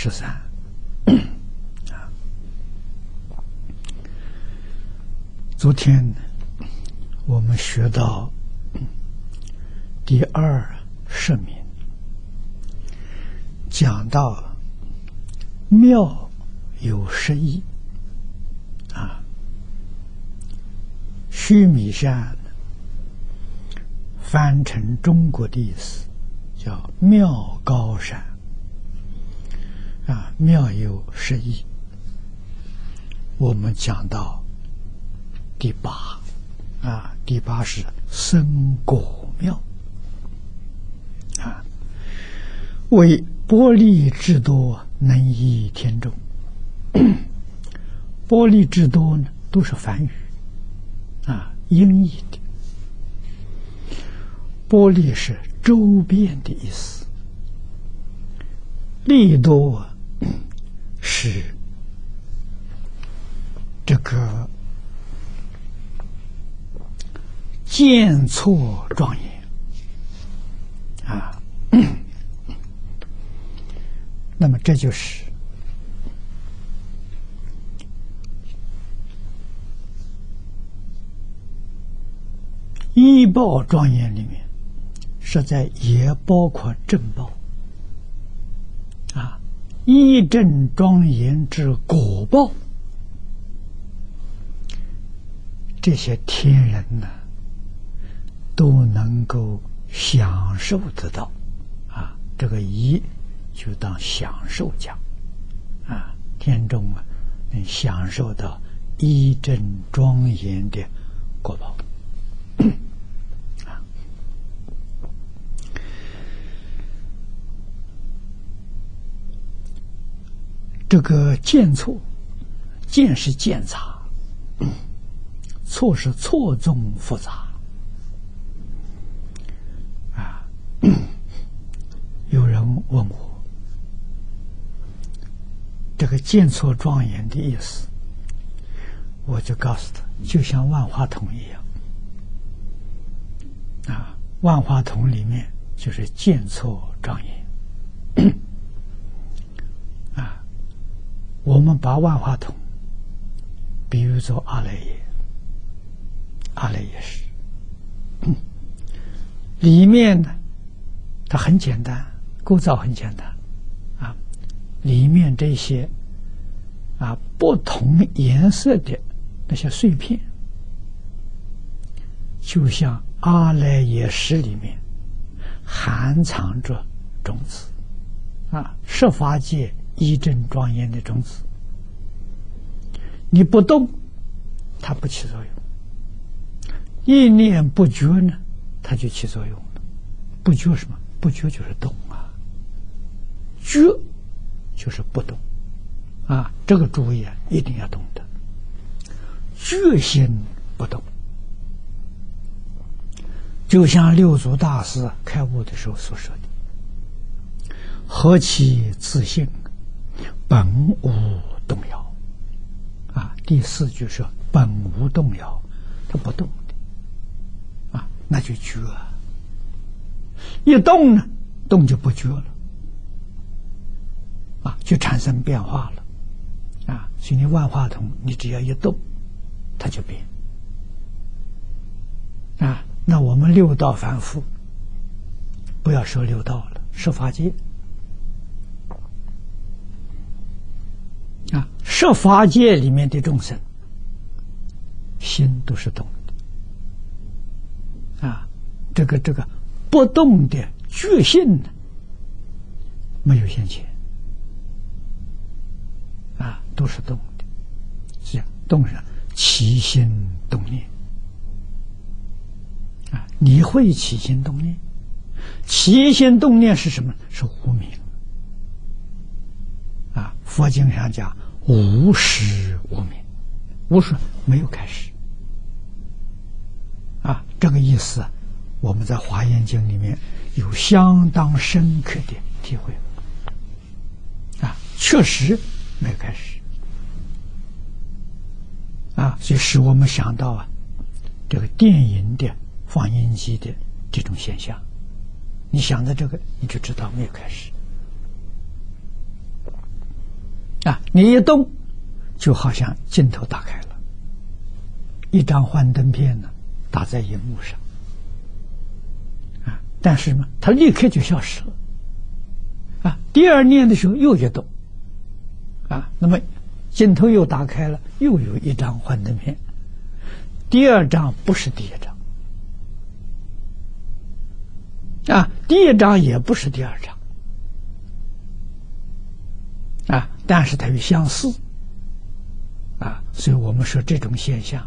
十三。啊，昨天我们学到第二十名，讲到妙有十一啊，须弥山。翻成中国的意思，叫妙高山啊，妙有十意。我们讲到第八啊，第八是生果妙啊，为玻璃之多，能益天众。玻璃之多呢，都是梵语啊，音译的。玻璃是周边的意思，利多是这个见错庄严啊，那么这就是医报庄严里面。实在也包括正报啊，一正庄严之果报，这些天人呢都能够享受得到啊。这个一就当享受讲啊，天中啊能享受到一正庄严的果报。这个见错，见是见杂，错是错综复杂。啊，有人问我，这个见错庄严的意思，我就告诉他，就像万花筒一样，啊，万花筒里面就是见错庄严。我们把万花筒比喻作阿赖耶，阿赖耶识里面呢，它很简单，构造很简单啊，里面这些啊不同颜色的那些碎片，就像阿赖耶识里面含藏着种子啊，设法界。一正庄严的种子，你不动，它不起作用；意念不觉呢，它就起作用了。不觉什么？不觉就是动啊，觉就是不动啊。这个注意啊，一定要懂得，觉心不动，就像六祖大师开悟的时候所说的：“何其自信！”本无动摇，啊，第四句是本无动摇，它不动的，啊，那就绝，一动呢，动就不绝了，啊，就产生变化了，啊，所以你万花筒，你只要一动，它就变，啊，那我们六道凡夫，不要说六道了，说法界。啊，设法界里面的众生，心都是动的。啊，这个这个不动的觉性呢，没有现前。啊，都是动的，是这样，动上起心动念。啊，你会起心动念？起心动念是什么？是无名。佛经上讲无始无明，无始没有开始。啊，这个意思，我们在《华严经》里面有相当深刻的体会。啊，确实没有开始。啊，所以使我们想到啊，这个电影的放映机的这种现象。你想到这个，你就知道没有开始。啊，你一动，就好像镜头打开了，一张幻灯片呢打在荧幕上，啊，但是呢，它立刻就消失了，啊，第二念的时候又一动，啊，那么镜头又打开了，又有一张幻灯片，第二张不是第一张，啊，第一张也不是第二张。但是它又相似，啊，所以我们说这种现象，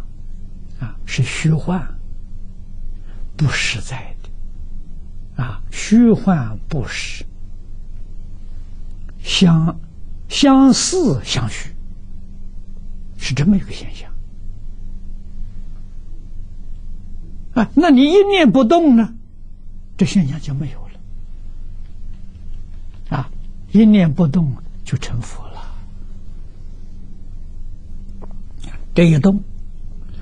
啊，是虚幻，不实在的，啊，虚幻不实，相相似相虚，是这么一个现象。啊，那你一念不动呢，这现象就没有了，啊，一念不动。就成佛了。这一动，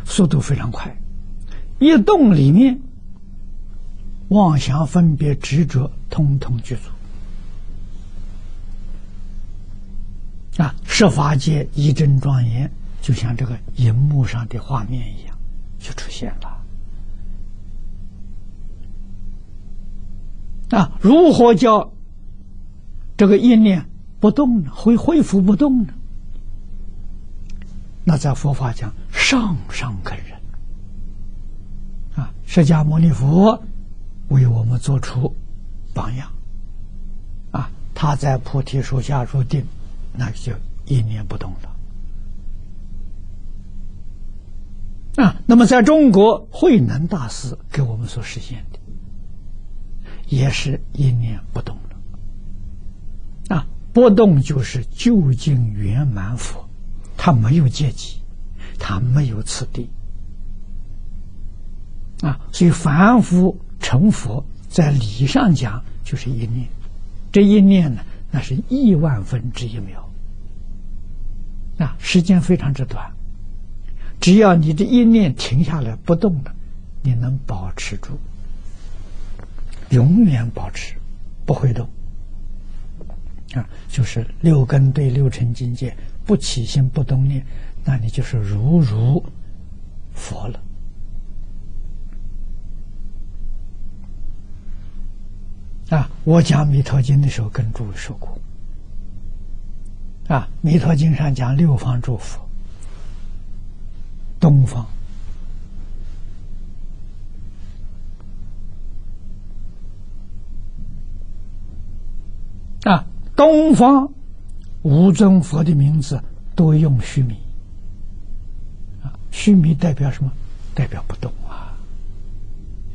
速度非常快，一动里面，妄想、分别、执着，通通具足。啊，设法界一真庄严，就像这个荧幕上的画面一样，就出现了。啊，如何叫这个意念？不动呢，会恢复不动呢？那在佛法讲上上根人啊，释迦牟尼佛为我们做出榜样啊，他在菩提树下入定，那就一念不动了啊。那么在中国慧能大师给我们所实现的，也是一念不动了啊。不动就是究竟圆满佛，他没有阶级，他没有次第。啊，所以凡夫成佛，在理上讲就是一念，这一念呢，那是亿万分之一秒。啊，时间非常之短，只要你这一念停下来不动了，你能保持住，永远保持，不会动。啊，就是六根对六尘境界不起心不动念，那你就是如如佛了。啊，我讲《弥陀经》的时候跟诸位说过，啊，《弥陀经》上讲六方诸佛，东方啊。东方五尊佛的名字都用须弥。啊，须弥代表什么？代表不动啊，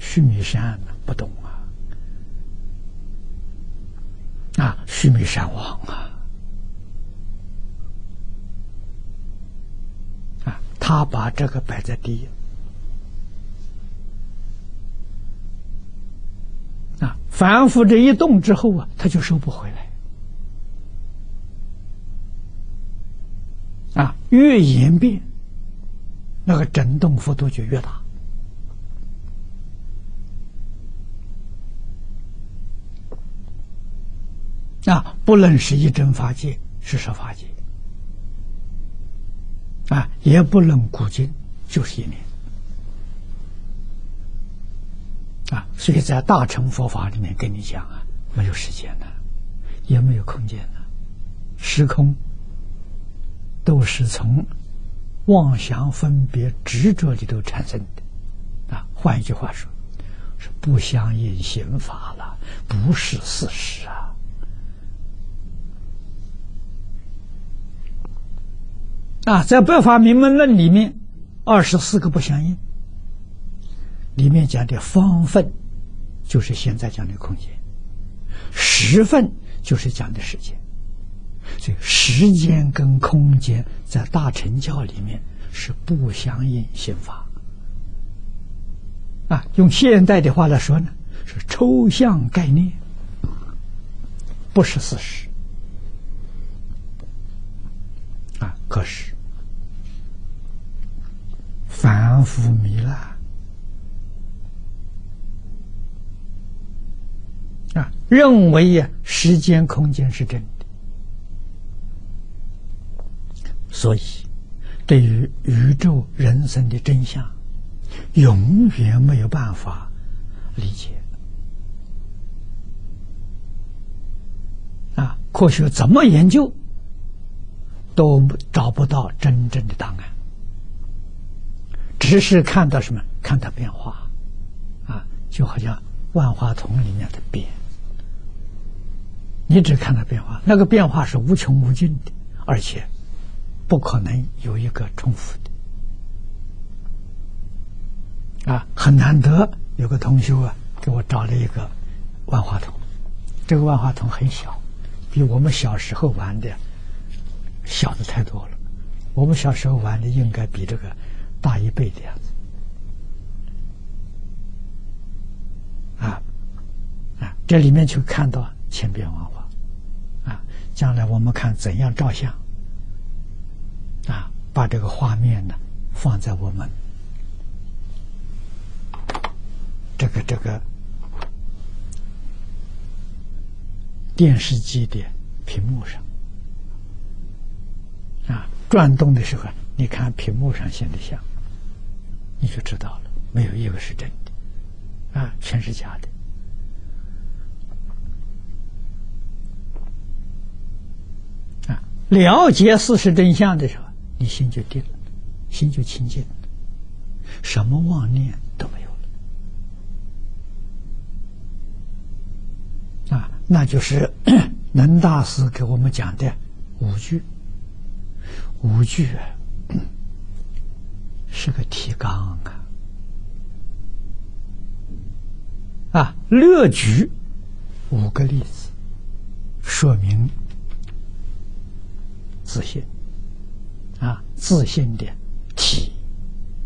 须弥山不动啊，啊，须弥山王啊，啊，他把这个摆在第一。啊，反复这一动之后啊，他就收不回来。啊，越演变，那个震动幅度就越大。啊，不论是一真法界，是设法界，啊，也不论古今，就是一年。啊，所以在大乘佛法里面跟你讲啊，没有时间的，也没有空间的，时空。都是从妄想、分别、执着里头产生的，啊，换一句话说，是不相应刑法了，不是事实啊！啊，在《不法明门论》里面，二十四个不相应，里面讲的方分，就是现在讲的空间；十分就是讲的时间。所以，时间跟空间在大乘教里面是不相应心法。啊，用现代的话来说呢，是抽象概念，不是事实。啊，可是反复迷了啊，认为呀，时间空间是真，所以对于宇宙人生的真相。永远没有办法理解啊！科学怎么研究都找不到真正的答案，只是看到什么？看到变化啊，就好像万花筒里面的变，你只看到变化，那个变化是无穷无尽的，而且不可能有一个重复的。啊，很难得有个同学啊，给我找了一个万花筒。这个万花筒很小，比我们小时候玩的小的太多了。我们小时候玩的应该比这个大一倍的样子。啊啊，这里面就看到千变万化。啊，将来我们看怎样照相。把这个画面呢放在我们。这个这个电视机的屏幕上啊，转动的时候，你看屏幕上现的像，你就知道了，没有一个是真的，啊，全是假的。啊，了解事实真相的时候，你心就定了，心就清净，什么妄念都没有了。啊，那就是 能大师给我们讲的五句，五句是个提纲啊，啊，略举五个例子，说明自信，自信的体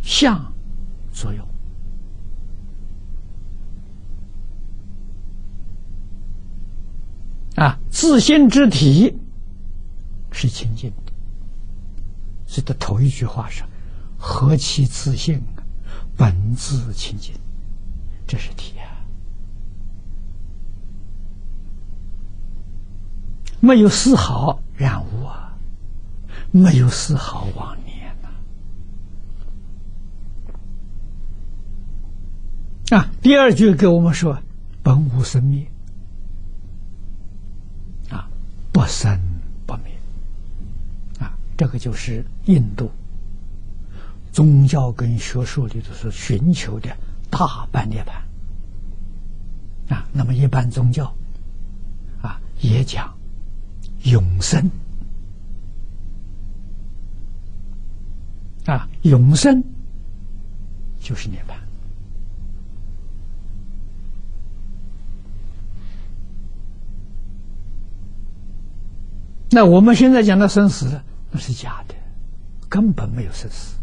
相作用。啊，自信之体是清净的，所以的头一句话是“何其自信啊，本自清净”，这是体啊，没有丝毫染污啊，没有丝毫妄念呐。啊，第二句给我们说“本无生灭”。啊不生不灭，啊，这个就是印度宗教跟学术里头是寻求的大半涅槃，啊，那么一般宗教啊也讲永生，啊，永生就是涅槃。那我们现在讲的生死，那是假的，根本没有生死，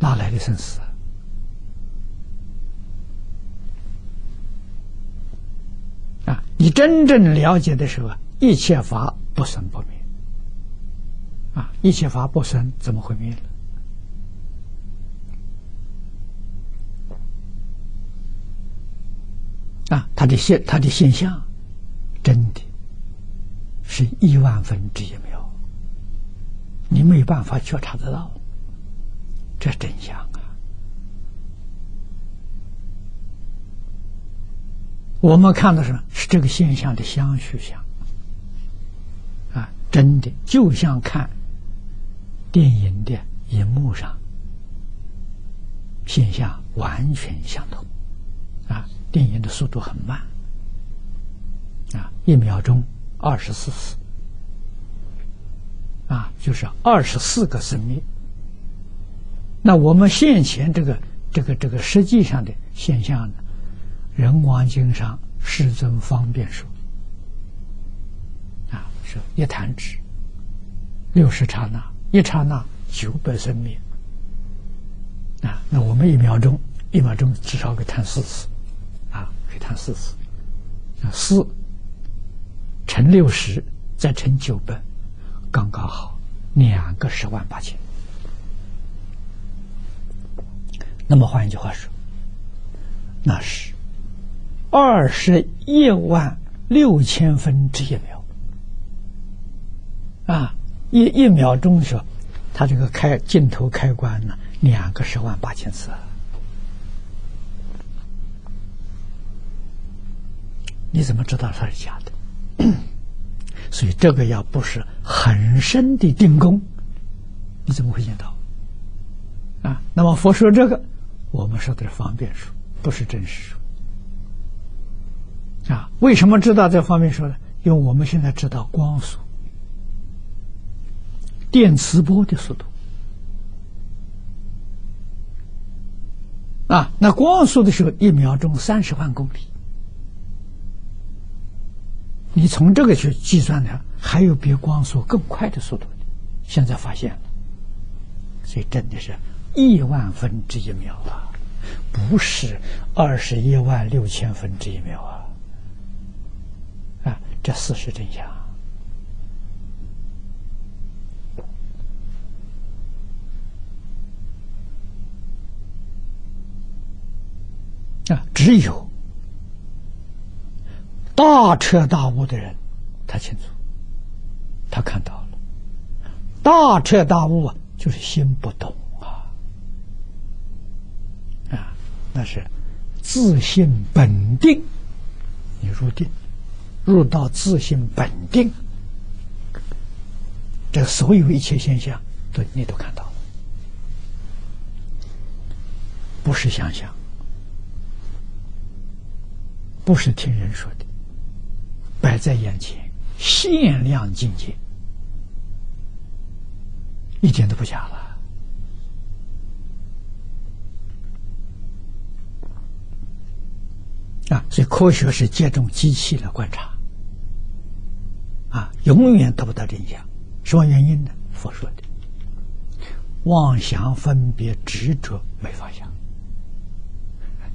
哪来的生死啊？啊，你真正了解的时候，一切法不生不灭，啊，一切法不生，怎么会灭了？啊，它的现，它的现象，真的。是亿万分之一秒，你没有办法觉察得到，这真相啊！我们看到什么是这个现象的相续相啊？真的就像看电影的荧幕上现象完全相同啊！电影的速度很慢啊，一秒钟。二十四次啊，就是二十四个生命。那我们现前这个这个这个实际上的现象呢，《人王经》上世尊方便说啊，是一弹指，六十刹那一刹那九百生命啊！那我们一秒钟，一秒钟至少可以谈四次啊，可以谈四次啊，四乘六十再乘九百，刚刚好两个十万八千。那么换一句话说，那是二十一万六千分之一秒啊！一一秒钟的时候，它这个开镜头开关呢，两个十万八千次。你怎么知道它是假的？所以这个要不是很深的定功，你怎么会见到？啊，那么佛说这个，我们说的是方便说，不是真实说。啊，为什么知道这方面说呢？因为我们现在知道光速、电磁波的速度。啊，那光速的时候，一秒钟三十万公里。你从这个去计算呢，还有比光速更快的速度，现在发现了。所以真的是亿万分之一秒啊，不是二十一万六千分之一秒啊。啊，这事实真相只有大彻大悟的人，他清楚，他看到了。大彻大悟啊，就是心不动啊，啊，那是自信本定，你入定。入到自信本定，这所有一切现象，都你都看到了，不是想象，不是听人说的，摆在眼前，限量境界，一点都不假了。啊，所以科学是借助机器来观察。啊，永远得不到真相，什么原因呢？佛说的，妄想、分别、执着没放下，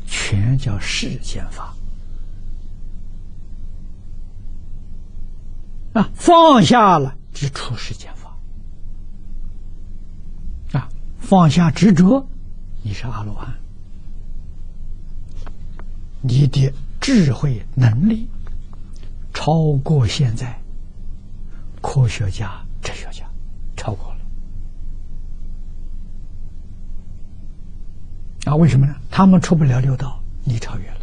全叫世间法。啊，放下了，就出世间法。啊，放下执着，你是阿罗汉，你的智慧能力超过现在。科学家、哲学家超过了啊？为什么呢？他们出不了六道，你超越了。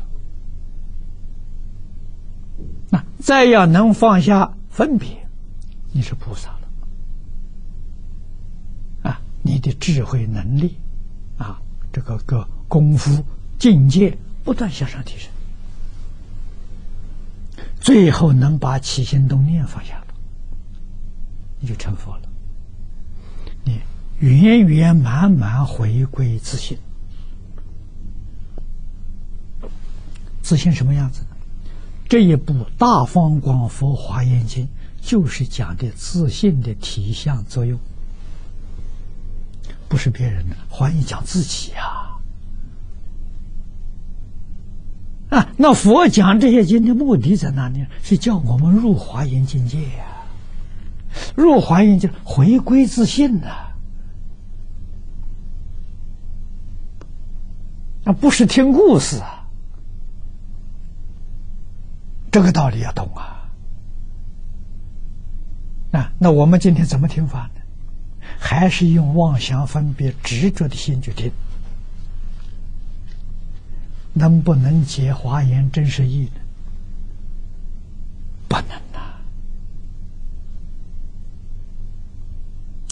那再要能放下分别，你是菩萨了啊！你的智慧能力啊，这个个功夫境界不断向上提升，最后能把起心动念放下了。你就成佛了，你圆圆满满回归自信，自信什么样子？这一部《大方广佛华严经》就是讲的自信的体相作用，不是别人的，华严讲自己呀。啊，那佛讲这些经的目的在哪里？是叫我们入华严境界呀。入华严就回归自信呐，那不是听故事啊，这个道理要懂啊。那那我们今天怎么听法呢？还是用妄想分别执着的心去听，能不能解华严真实义呢？不能。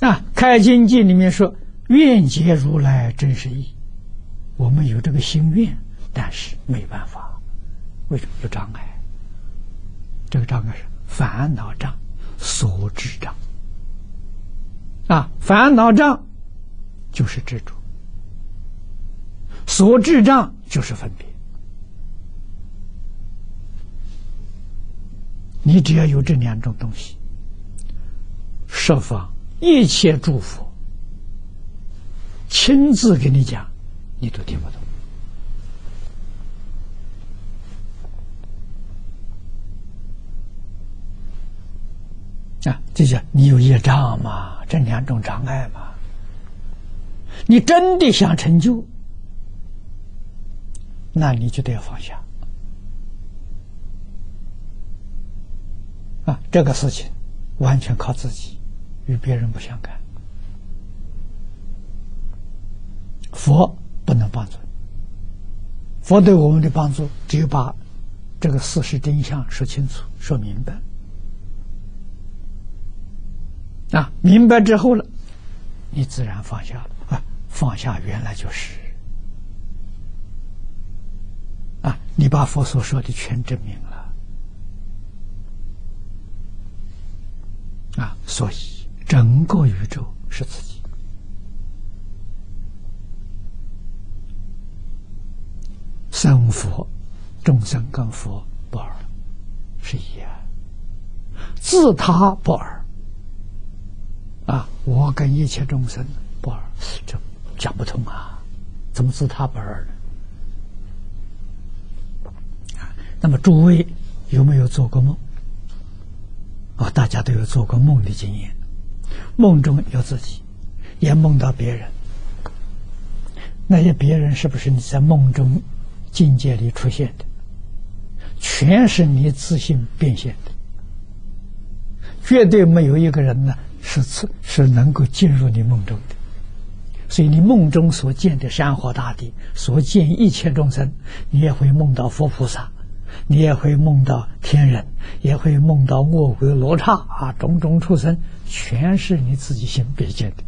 啊，《开经记》里面说：“愿解如来真实义。”我们有这个心愿，但是没办法，为什么有障碍？这个障碍是烦恼障、所知障。啊，烦恼障就是执着，所知障就是分别。你只要有这两种东西，设法。一切诸佛亲自给你讲，你都听不懂。啊，这叫你有业障嘛？这两种障碍嘛？你真的想成就，那你就得要放下。啊，这个事情完全靠自己，与别人不相干。佛不能帮助，佛对我们的帮助只有把这个事实真相说清楚、说明白。啊，明白之后了，你自然放下了啊，放下原来就是。啊，你把佛所说的全证明了。啊，所以整个宇宙是自己，生佛、众生跟佛不二，是一啊，自他不二。我跟一切众生不二，这讲不通啊！怎么自他不二呢？啊，那么诸位有没有做过梦？啊，大家都有做过梦的经验，梦中有自己，也梦到别人。那些别人是不是你在梦中境界里出现的？全是你自信变现的，绝对没有一个人呢。是是是能够进入你梦中的，所以你梦中所见的山河大地，所见一切众生，你也会梦到佛菩萨，你也会梦到天人，也会梦到恶鬼罗刹啊，种种畜生，全是你自己心变见的，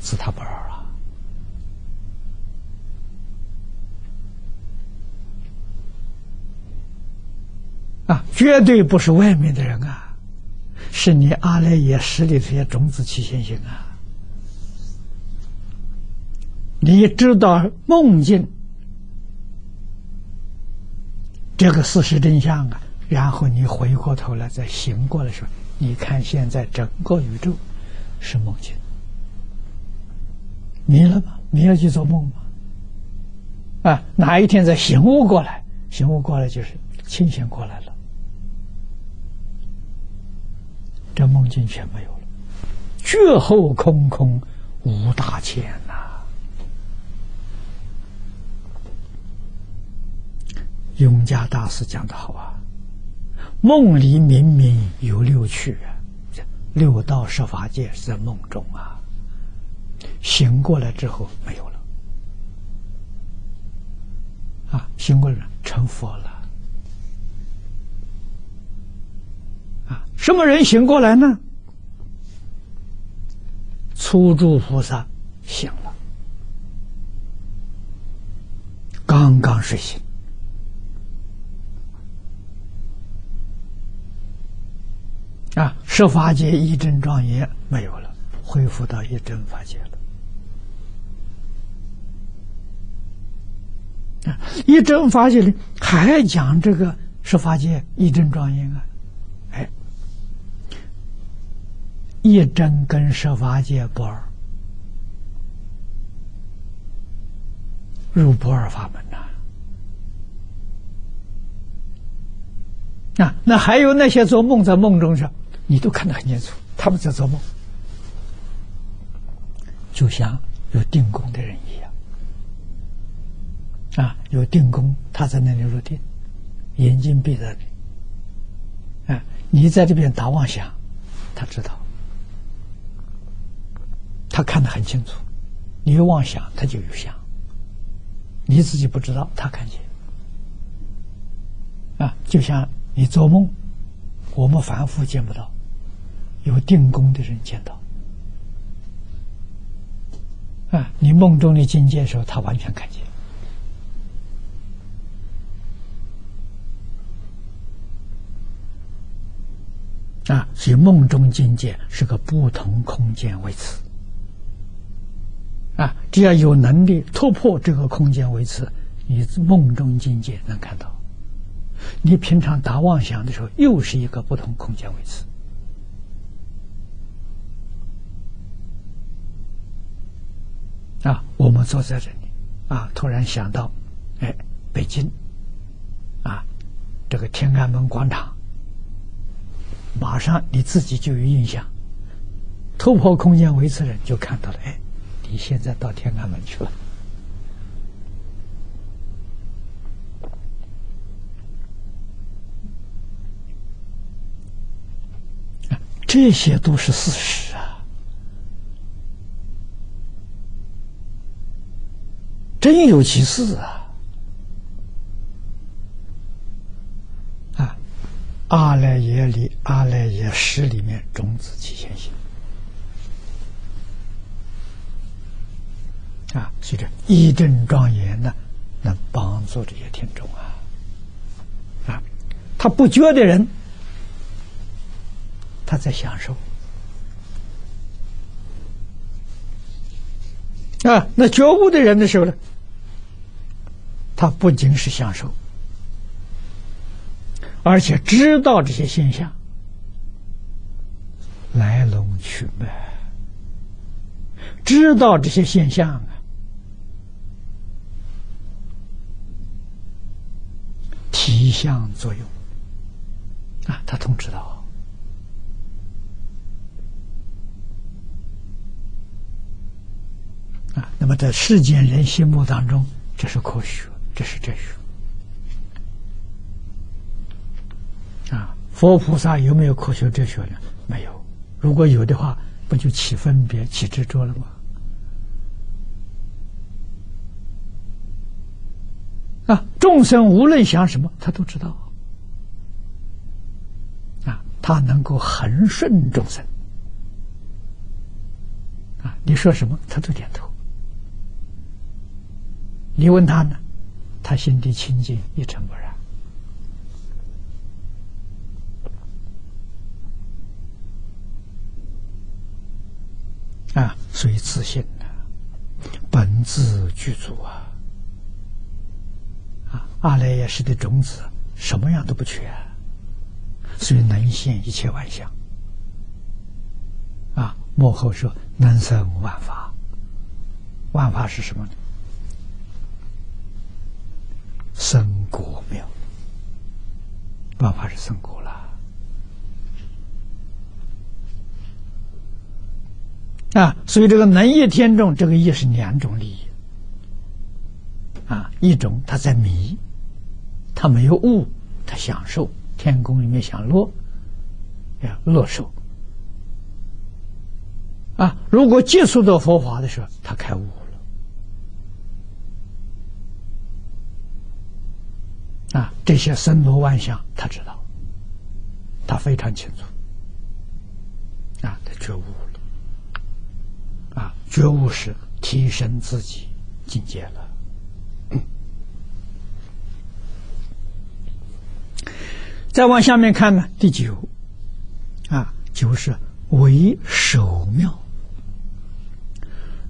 自他不二啊！啊，绝对不是外面的人啊！是你阿赖耶识里这些种子起现行啊！你知道梦境这个事实真相啊，然后你回过头来再醒过来时候，你看现在整个宇宙是梦境，迷了吗？迷了就做梦吗？啊，哪一天再醒悟过来，醒悟过来就是清醒过来了。这梦境全没有了，绝后空空无大千呐！永嘉大师讲的好啊，梦里明明有六趣啊，六道十法界是在梦中啊，醒过来之后没有了，啊，醒过来成佛了。什么人醒过来呢？初住菩萨醒了，刚刚睡醒啊！十法界一真庄严没有了，恢复到一真法界了啊！一真法界里还讲这个十法界一真庄严啊！一真跟十法界不二，入不二法门呐。啊，那还有那些做梦在梦中说，你都看得很清楚，他们在做梦，就像有定功的人一样。啊，有定功，他在那里入定，眼睛闭着。啊，你在这边打妄想，他知道。他看得很清楚，你有妄想，他就有想。你自己不知道，他看见。啊，就像你做梦，我们凡夫见不到，有定功的人见到。啊，你梦中的境界的时候，他完全看见。啊，所以梦中境界是个不同空间位置。啊，只要有能力突破这个空间维持，你梦中境界能看到。你平常打妄想的时候，又是一个不同空间维持。啊，我们坐在这里，啊，突然想到，哎，北京，啊，这个天安门广场，马上你自己就有印象。突破空间维持人就看到了，哎，你现在到天安门去了。这些都是事实啊，真有其事啊！啊，阿赖耶里、阿赖耶识里面种子起现行啊，随着一正庄严呢，能帮助这些听众啊啊，他不觉的人。他在享受啊，那觉悟的人的时候呢，他不仅是享受，而且知道这些现象来龙去脉，知道这些现象啊，相作用啊，他通知道。啊，那么在世间人心目当中，这是科学，这是哲学。啊，佛菩萨有没有科学哲学呢？没有。如果有的话，不就起分别、起执着了吗？啊，众生无论想什么，他都知道。啊，他能够恒顺众生。啊，你说什么，他都点头。你问他呢，他心地清净，一尘不染啊，所以自信呢，本自具足，啊，阿赖耶识的种子什么样都不缺，所以能现一切万象啊。幕后说能生万法，万法是什么呢？生果妙，万法是生果了啊！所以这个能业天众，这个业是两种利益啊。一种他在迷，他没有悟，他享受天宫里面享乐，呀乐受啊。如果接触到佛法的时候，他开悟了。啊，这些森罗万象，他知道，他非常清楚。啊，他觉悟了，啊，觉悟是提升自己境界了。再往下面看呢，第九，啊，就是为守庙，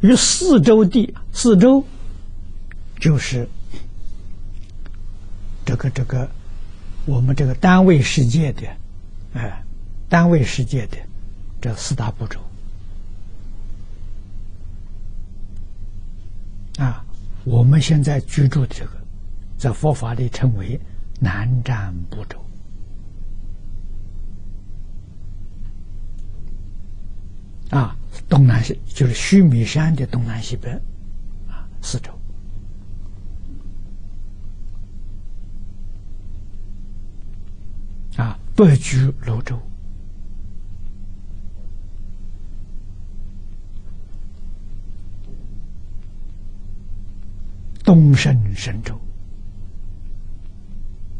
于四周地，四周就是。这个这个，我们这个单位世界的，哎，单位世界的这四大步骤。啊，我们现在居住的这个，在佛法里称为南瞻部洲啊，东南西就是须弥山的东南西北啊，四周。啊，北居泸州，东胜神州，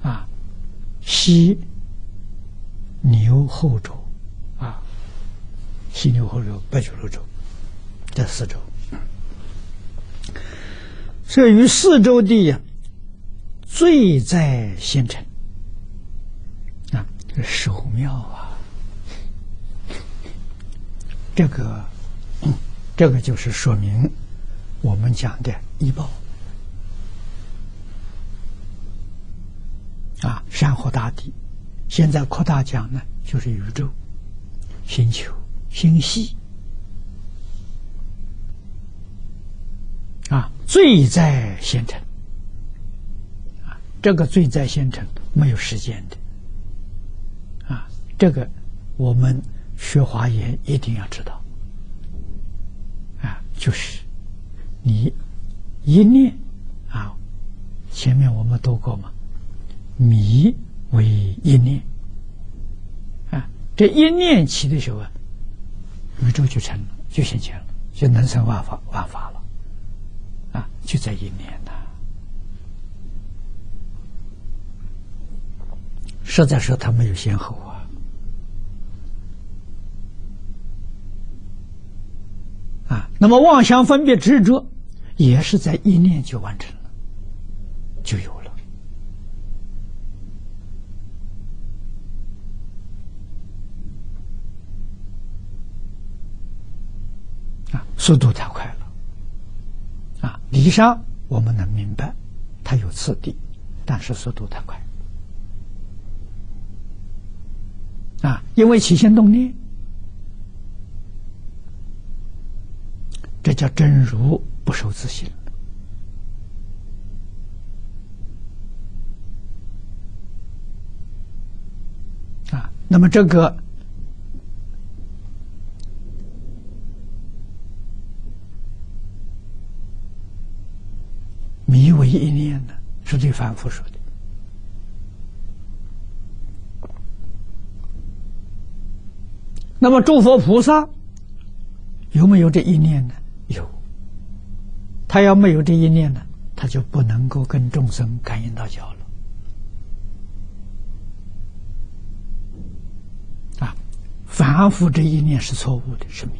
啊，西牛后州，西牛后州，北居泸州，这四州，这于四州地呀，最在县城。守庙啊，这个，这个就是说明我们讲的医报啊，山河大地。现在扩大讲呢，就是宇宙、星球、心细啊，罪在先成。啊，这个罪在先成，没有时间的。啊，这个我们学华严一定要知道。啊，就是你一念啊，前面我们读过嘛，迷为一念。啊，这一念起的时候啊，宇宙就成了，就现前了，就能生万法万法了。啊，就在一念呐。实在说，他没有先后啊。啊，那么妄想分别执着，也是在一念就完成了，就有了。速度太快了。啊，理上我们能明白，它有次第，但是速度太快。啊，因为起心动念，这叫真如不受自信。啊，那么这个迷为一念呢，是对凡夫说的。那么，诸佛菩萨有没有这一念呢？有。他要没有这一念呢，他就不能够跟众生感应道交了。啊，凡夫这一念是错误的，是迷；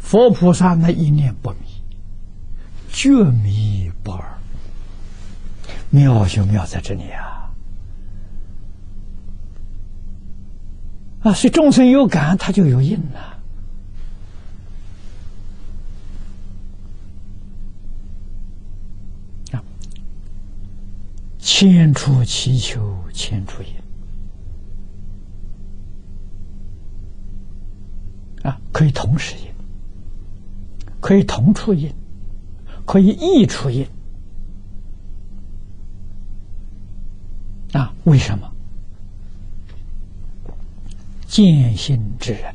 佛菩萨那一念不迷，觉迷不二，妙就妙在这里啊！啊，所以众生有感，他就有应了。啊，千处祈求千处应。啊，可以同时应，可以同处应，可以异处应。啊，为什么？见性之人，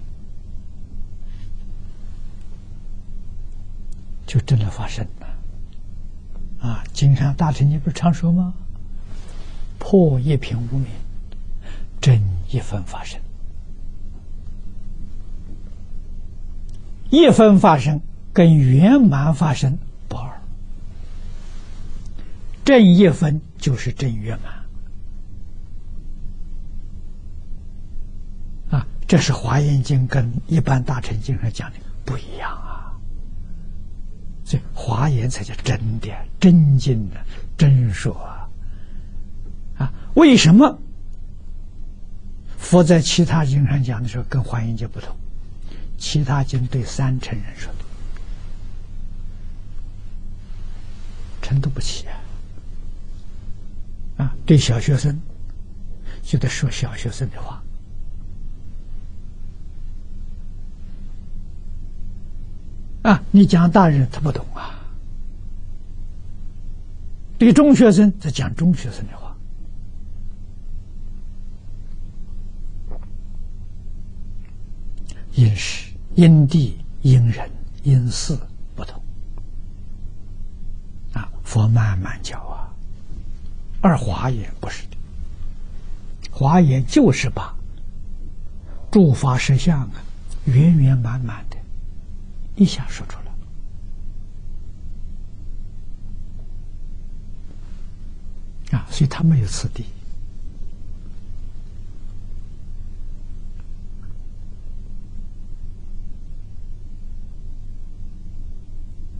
就真的发生了。啊，经常大臣你不是常说吗？破一品无名，真一分发生。一分发生跟圆满发生，正一分就是正圆满。这是《华严经》跟一般大乘经上讲的不一样啊，所以华严才叫真的、真经的、真说啊！为什么佛在其他经上讲的时候跟华严经不同？其他经对三乘人说的，程度不齐啊！啊，对小学生就得说小学生的话。啊，你讲大人他不懂啊。对中学生在讲中学生的话，因时、因地、因人、因事不同。啊，佛慢慢教，而华严不是的，华严就是把诸法实相啊，圆圆满满的。一下说出来啊，所以他没有次第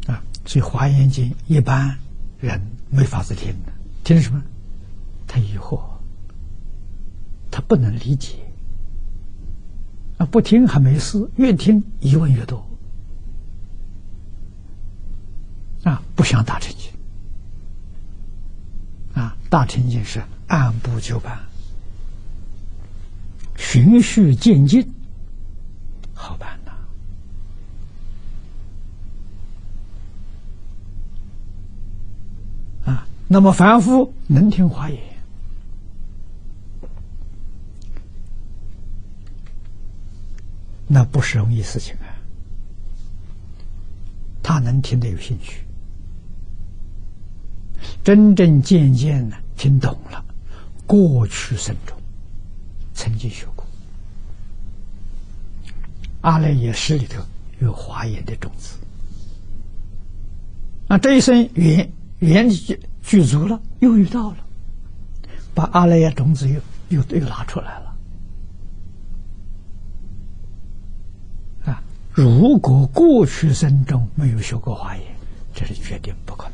啊，所以《华严经》一般人没法子听的，听什么？他疑惑，他不能理解啊，不听还没事，越听疑问越多。啊，不像大成经啊，大成经是按部就班、循序渐进，好办呐。啊那么凡夫能听华言，那不是容易事情啊。他能听得有兴趣，真正渐渐的听懂了，过去生中曾经学过，阿赖耶识里头有华严的种子，那这一生缘缘具具足了，又遇到了，把阿赖耶种子又又又拿出来了。如果过去生中没有学过华严，这是绝对不可能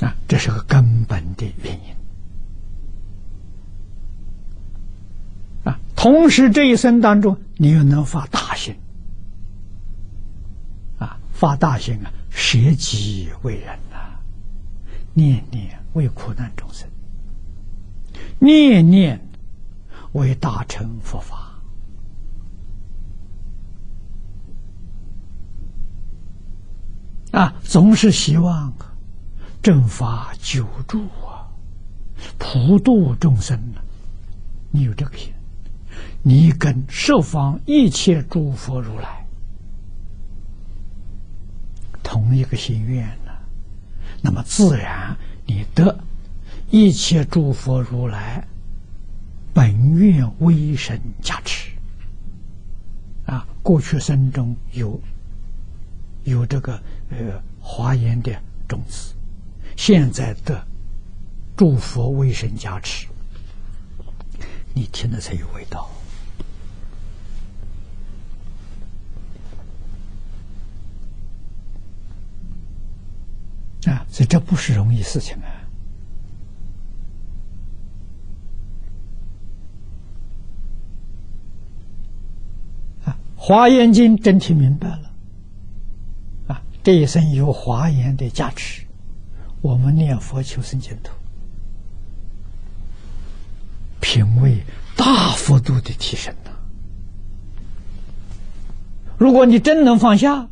的啊！这是个根本的原因啊！同时，这一生当中，你又能发大心啊，发大心啊，舍己为人。念念为苦难众生，念念为大乘佛法啊！总是希望正法久住啊，普度众生呢。你有这个心，你跟十方一切诸佛如来同一个心愿。那么自然，你得一切诸佛如来本愿威神加持啊！过去生中有有这个呃华严的种子，现在的诸佛威神加持，你听了才有味道。啊，所以这不是容易事情啊！啊，《华严经》真听明白了，啊，这一生有华严的加持，我们念佛求生净土，品位大幅度的提升了。如果你真能放下。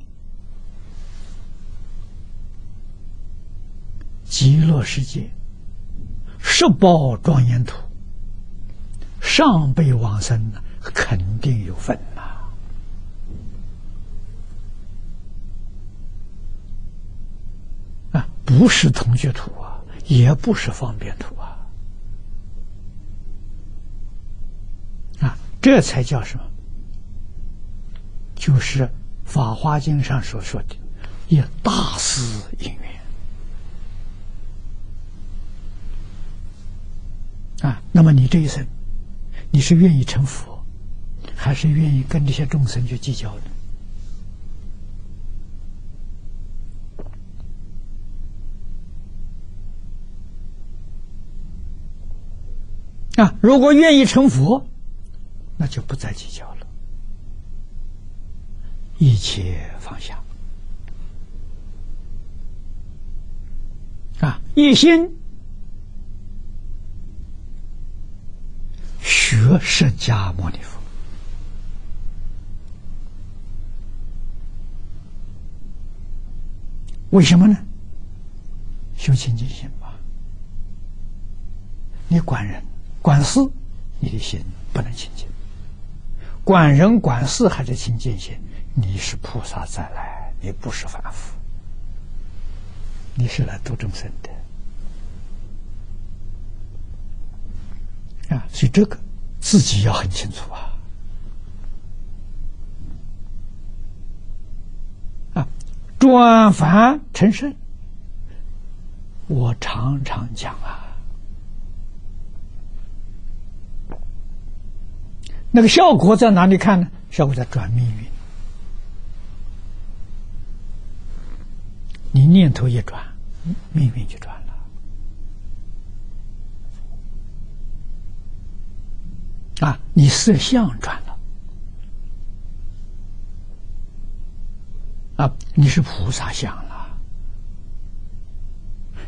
极乐世界，十宝庄严土，上辈往生，肯定有份呐！啊，不是同学土啊，也不是方便土啊，啊，这才叫什么？就是《法华经》上所说的“以大师因缘”。啊，那么你这一生，你是愿意成佛，还是愿意跟这些众生去计较呢？啊，如果愿意成佛，那就不再计较了，一切放下。啊，一心。学释迦牟尼佛，为什么呢？修清净心吧。你管人管事，你的心不能清净；管人管事还是清净心，你是菩萨再来，你不是凡夫，你是来度众生的。啊，所以这个自己要很清楚啊！啊，转凡成圣，我常常讲啊，那个效果在哪里看呢？效果在转命运，你念头一转，命运就转。啊！你色相转了，啊！你是菩萨相了，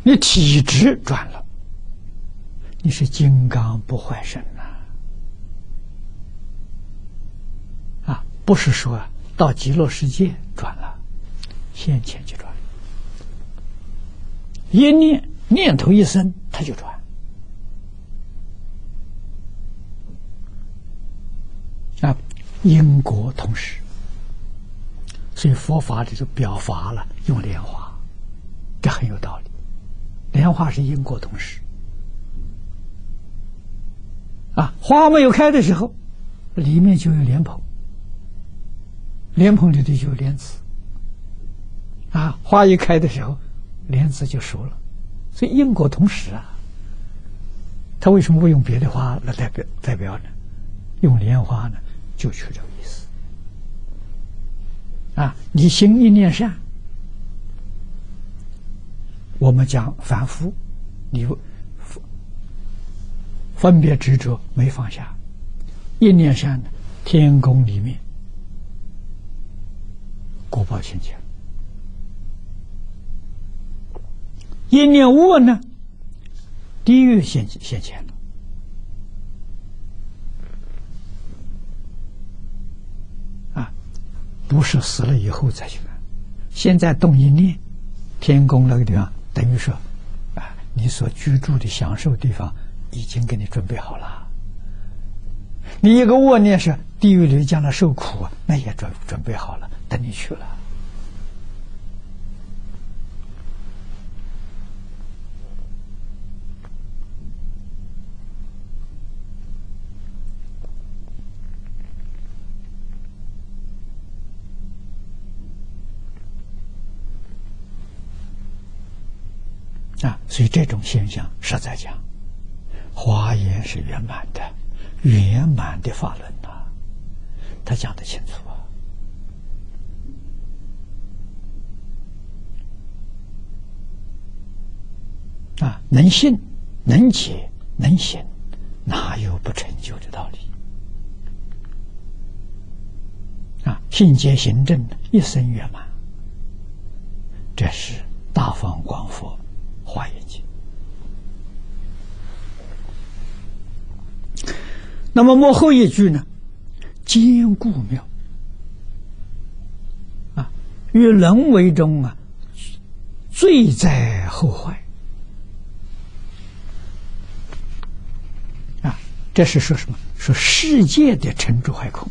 你体质转了，你是金刚不坏身了，啊！不是说到极乐世界转了，现前就转，一念念头一生，他就转。因果同时，所以佛法里就表法了，用莲花，这很有道理。莲花是因果同时，啊，花没有开的时候，里面就有莲蓬，莲蓬里头就有莲子，啊，花一开的时候，莲子就熟了，所以因果同时啊。他为什么不用别的花来代表代表呢？用莲花呢？就缺这个意思啊！你心一念善，我们讲凡夫，你分别执着没放下，一念善，天宫里面果报现前；一念恶呢，地狱现现前。不是死了以后再去看，现在动一念，天宫那个地方等于说，啊，你所居住的享受地方已经给你准备好了。你一个恶念是地狱里将来受苦，那也准准备好了，等你去了。啊，所以这种现象实在讲，华严是圆满的，圆满的法轮呐，他讲得清楚啊！啊，能信、能解、能行，哪有不成就的道理？啊，信解行证，一生圆满，这是大方广佛。华严经，那么幕后一句呢？坚固妙啊，与人为中啊，罪在后患啊，这是说什么？说世界的成住坏空。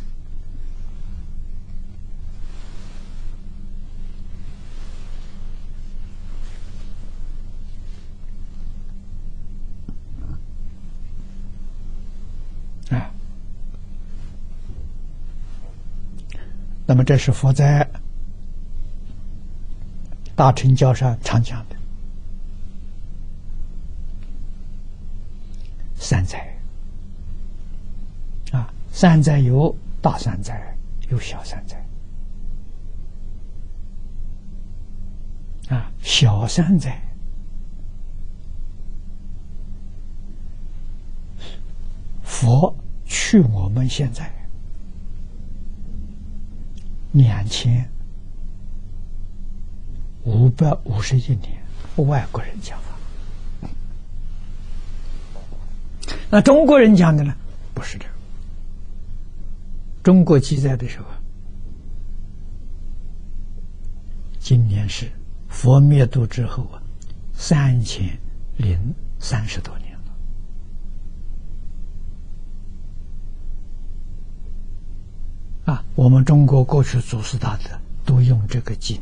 那么，这是佛在大乘教上常讲的三灾啊，三灾有大三灾，有小三灾啊，小三灾佛去我们现在。两千五百五十一年，外国人讲法。那中国人讲的呢？不是这个。中国记载的时候，今年是佛灭度之后啊，三千零三十多年。啊，我们中国过去祖师大德都用这个纪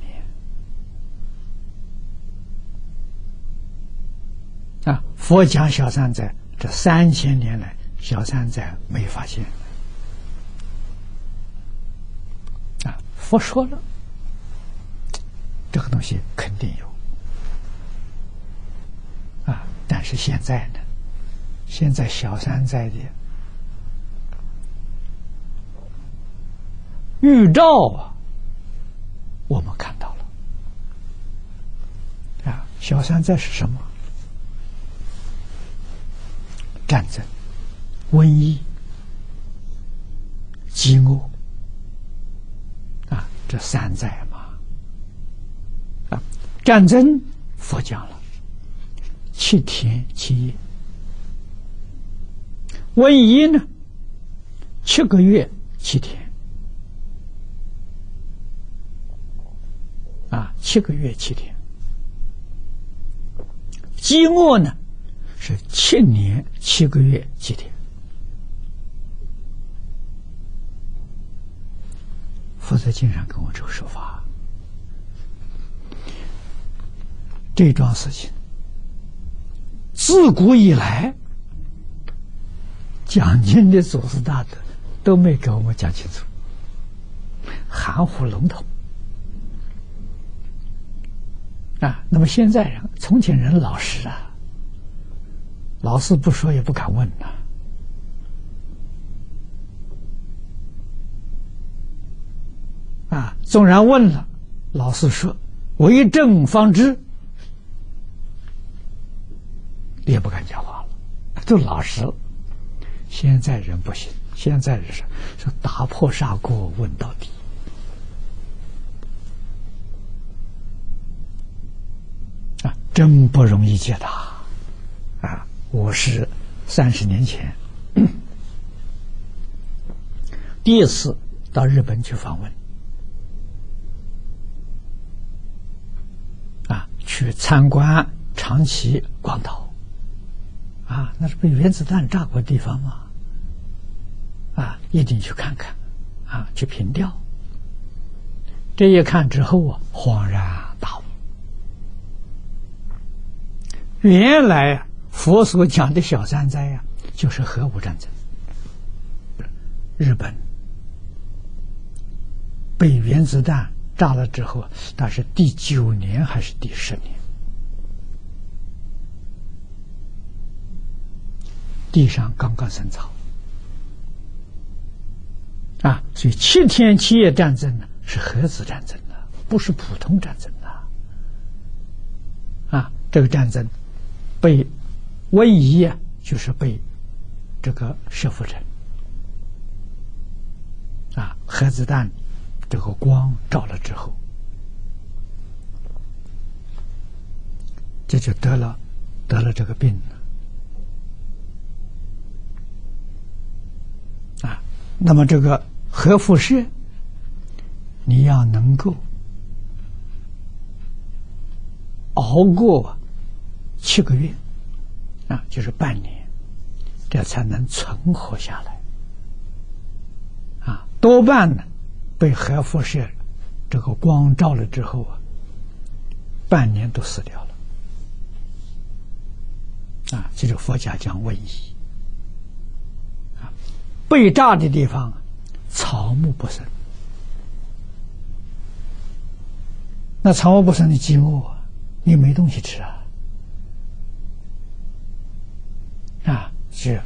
念。啊，佛讲小三灾，这三千年来小三灾没发现。啊，佛说了，这个东西肯定有。啊，但是现在呢，现在小三灾的。预兆啊，我们看到了。啊，小三灾是什么？战争、瘟疫、饥饿。啊，这三灾嘛。啊，战争佛讲了。七天七夜，瘟疫呢？七个月七天。啊七个月七天，饥饿呢是七年七个月七天。佛在经上跟我这个说法，这桩事情自古以来讲经的祖师大德都没给我们讲清楚，含糊笼统。啊，那么现在人，从前人老实啊，老师不说也不敢问呐。啊，纵然问了，老师说为政方知，也不敢讲话了，都老实了。现在人不行，现在人是是打破砂锅问到底。真不容易解答，啊！我是三十年前 第一次到日本去访问，啊，去参观长崎广岛，啊，那是被原子弹炸过地方嘛，啊，一定去看看，啊，去凭吊。这一看之后啊，恍然。原来佛所讲的小三灾呀，就是核武战争。日本被原子弹炸了之后，那是第九年还是第十年？地上刚刚生草啊，所以七天七夜战争呢，是核子战争呢，不是普通战争啊！啊，这个战争。被唯一啊，就是被这个射覆成啊，核子弹这个光照了之后，这就得了得了这个病啊。那么这个核辐射，你要能够熬过。七个月，啊，就是半年，这才能存活下来。啊，多半呢，被核辐射这个光照了之后啊，半年都死掉了。啊，就是佛家讲瘟疫。啊，被炸的地方，草木不生。那草木不生的饥饿，你没东西吃啊。啊，是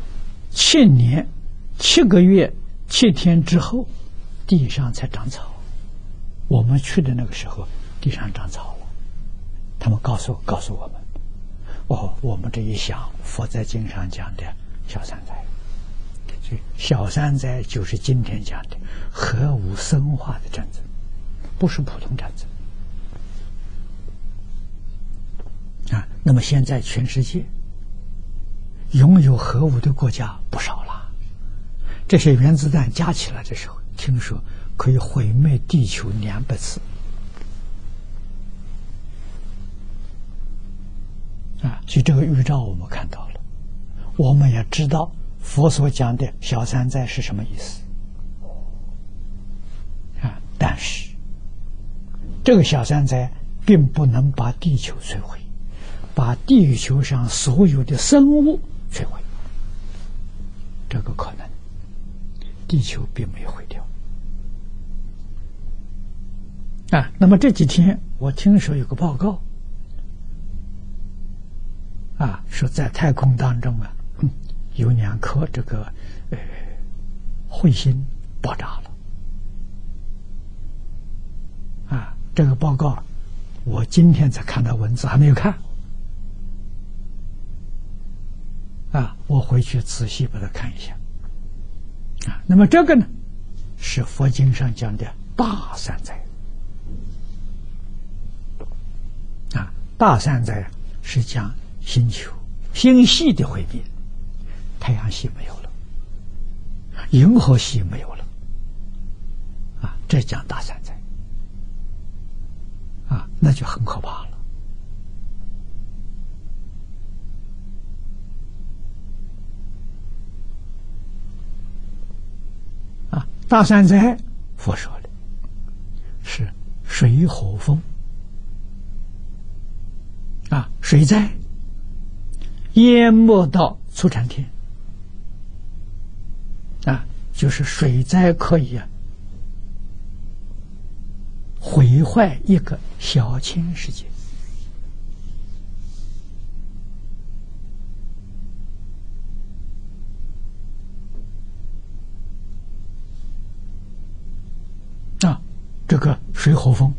七年七个月七天之后，地上才长草。我们去的那个时候，地上长草了。他们告诉告诉我们，哦，我们这一想，佛在经上讲的小三灾，所以小三灾就是今天讲的核武生化的战争，不是普通战争。啊，那么现在全世界。拥有核武的国家不少了，这些原子弹加起来的时候，听说可以毁灭地球两百次。啊，所以这个预兆我们看到了，我们也知道佛所讲的小三灾是什么意思。啊，但是这个小三灾并不能把地球摧毁，把地球上所有的生物。摧毁，这个可能，地球并没有毁掉啊。那么这几天，我听说有个报告啊，说在太空当中啊，有两颗这个呃彗星爆炸了啊。这个报告我今天才看到文字，还没有看。啊，我回去仔细把它看一下。啊，那么这个呢，是佛经上讲的大善灾。啊，大善灾是讲星球、星系的毁灭，太阳系没有了，银河系没有了。啊，这讲大善灾。啊，那就很可怕了。大山灾，佛说的，是水火风。啊，水灾淹没到初禅天，啊，就是水灾可以啊毁坏一个小千世界。这个水火风。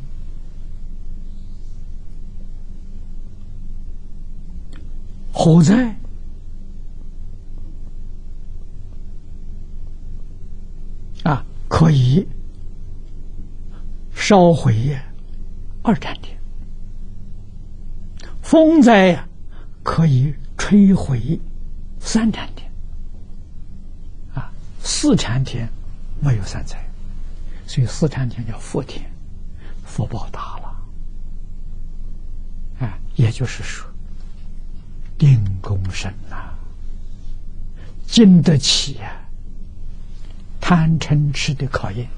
火灾啊，可以烧毁二禅天；风灾呀，可以摧毁三禅天。啊，四禅天没有三灾，所以四禅天叫福天，福报大了。啊，也就是说。定功神呐，经得起呀贪嗔痴的考验。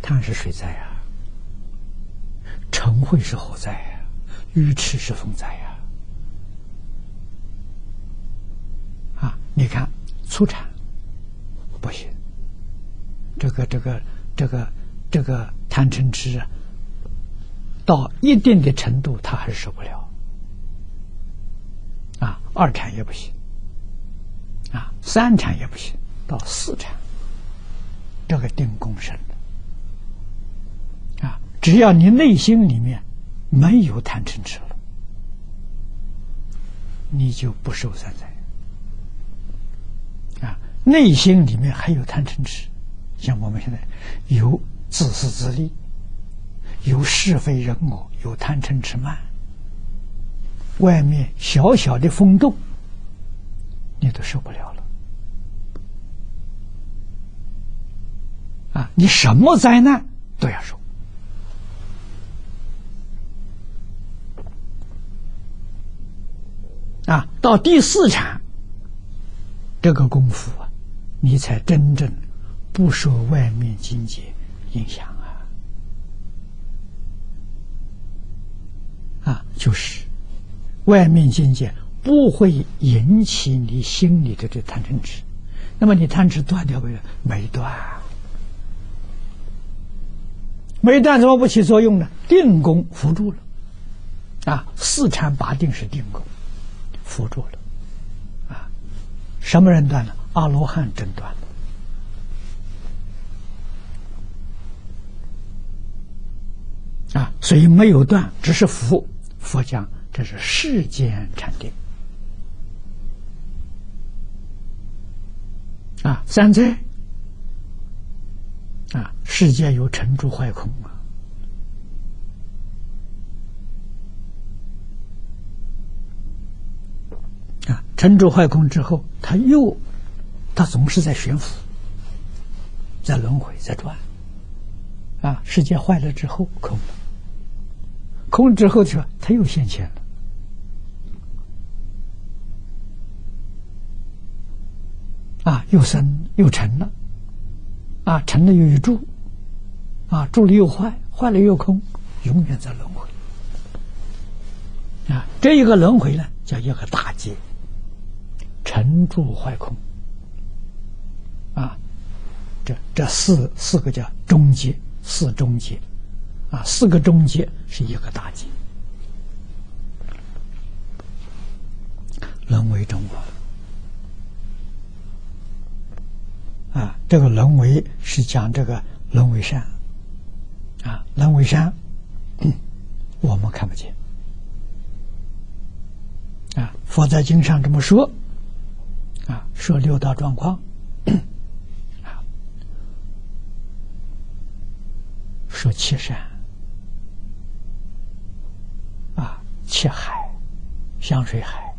贪是谁在啊，嗔恚是何在啊，愚痴是风灾呀。啊，你看粗产不行，这个这个这个这个贪嗔痴啊，到一定的程度，他还是受不了。啊，二产也不行，啊，三产也不行，到四产，这个定功深，啊，只要你内心里面没有贪嗔痴了，你就不受三灾。啊，内心里面还有贪嗔痴，像我们现在有自私自利，有是非人我，有贪嗔痴慢。外面小小的风动，你都受不了了啊！你什么灾难都要受啊！到第四场，这个功夫啊，你才真正不受外面境界影响啊！啊，就是。外面境界不会引起你心里的这贪嗔痴，那么你贪嗔断掉没有？没断，没断怎么不起作用呢？定功扶住了，啊，四禅八定是定功，扶住了，啊，什么人断了？阿罗汉真断了，啊，所以没有断，只是福。佛讲。这是世间禅定啊，三灾啊，世间有成住坏空啊，啊，成住坏空之后，他又他总是在悬浮，在轮回，在转啊，世界坏了之后空了，空之后就他又现前了。啊，又生又成了，啊，成了又有住，啊，住了又坏，坏了又空，永远在轮回。啊，这一个轮回呢，叫一个大劫，成住坏空。啊，这这四四个叫中劫，四中劫，啊，四个中劫是一个大劫，轮回中啊。啊，这个轮回是讲这个轮回山，啊，轮回山，我们看不见，啊，佛在经上这么说，啊，说六道状况，啊，说七山，七海，香水海，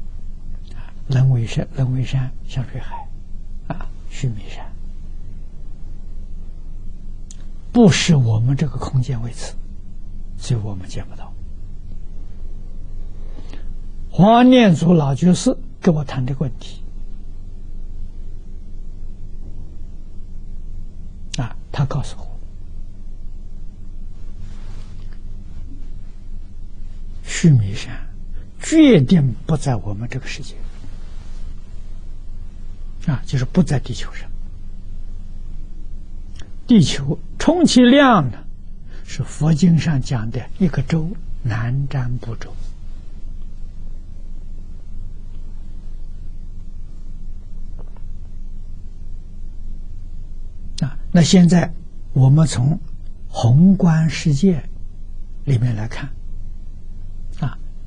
啊，轮回山，轮回山，香水海，啊，须弥山。不是我们这个空间位置，所以我们见不到。黄念祖老居士跟我谈这个问题，啊，他告诉我，须弥山决定不在我们这个世界，啊，就是不在地球上。地球充其量呢，是佛经上讲的一个州——南瞻部洲。啊那现在我们从宏观世界里面来看，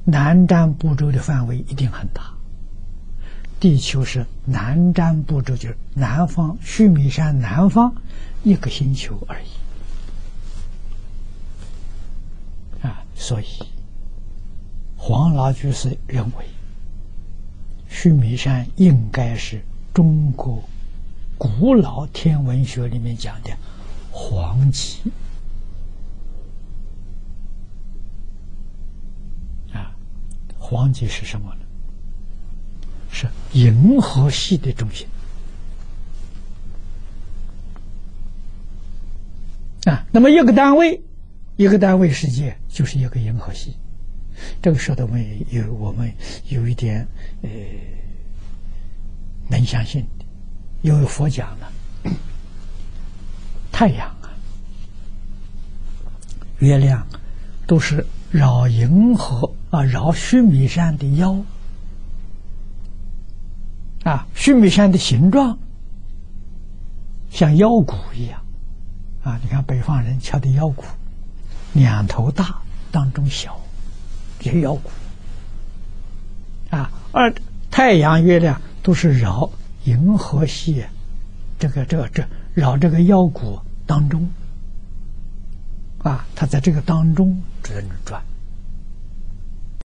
南瞻部洲的范围一定很大。地球是南瞻部洲，就是南方须弥山南方一个星球而已。啊，所以黄老居士认为，须弥山应该是中国。古老天文学里面讲的黄极黄极是什么呢？是银河系的中心啊。那么一个单位，一个单位世界就是一个银河系。这个说的我们有我们有一点呃能相信。又有佛讲了，太阳啊、月亮都是绕银河啊、绕须弥山的腰啊，须弥山的形状像腰鼓一样啊。你看北方人敲的腰鼓，两头大，当中小，这腰鼓啊。而太阳、月亮都是绕。银河系，这个、这个、这绕这个腰鼓当中，啊，他在这个当中转转。